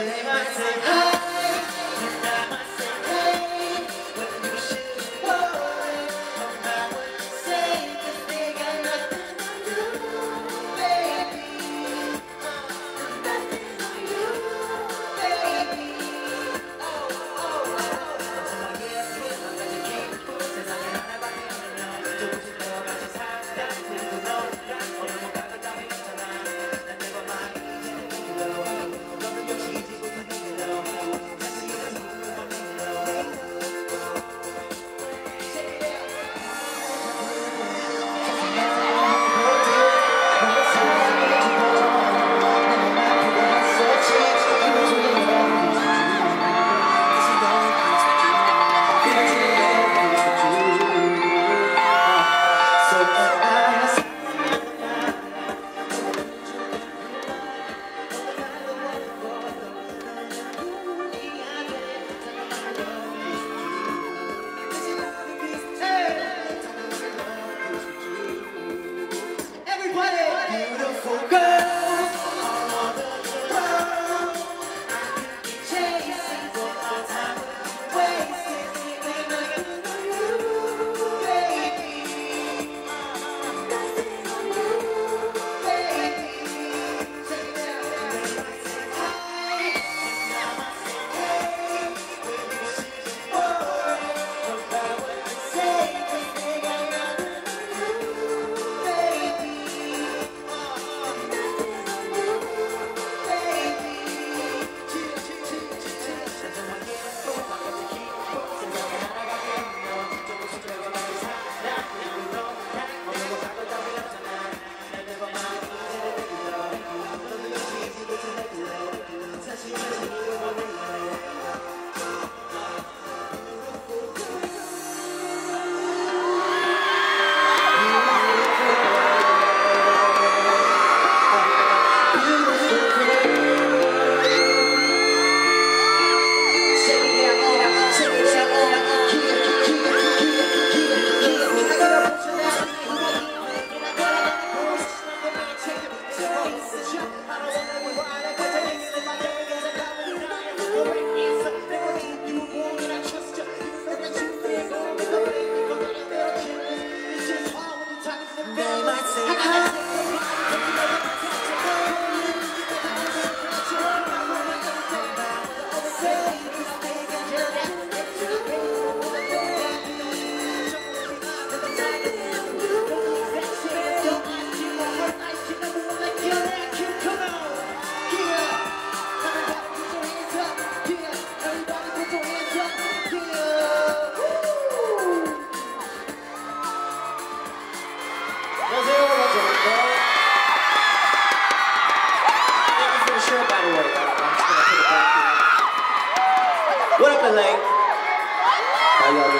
They might money. What up, the How y'all doing?